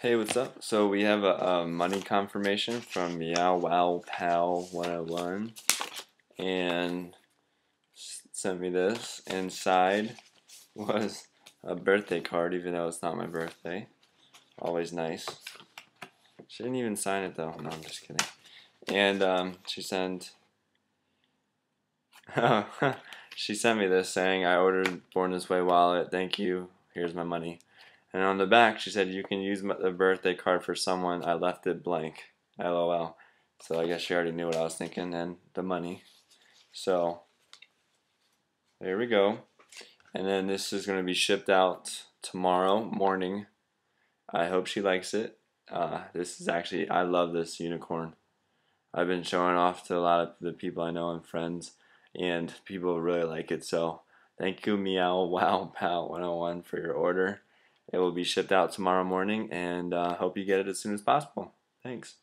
Hey, what's up? So we have a, a money confirmation from Meowwowpow101 and sent me this. Inside was a birthday card, even though it's not my birthday. Always nice. She didn't even sign it though. No, I'm just kidding. And um, she sent. she sent me this saying, "I ordered Born This Way wallet. Thank you. Here's my money." And on the back, she said, you can use the birthday card for someone. I left it blank. LOL. So I guess she already knew what I was thinking and the money. So there we go. And then this is going to be shipped out tomorrow morning. I hope she likes it. Uh, this is actually, I love this unicorn. I've been showing off to a lot of the people I know and friends, and people really like it. So thank you, Meowwowpow101 for your order. It will be shipped out tomorrow morning and uh, hope you get it as soon as possible. Thanks.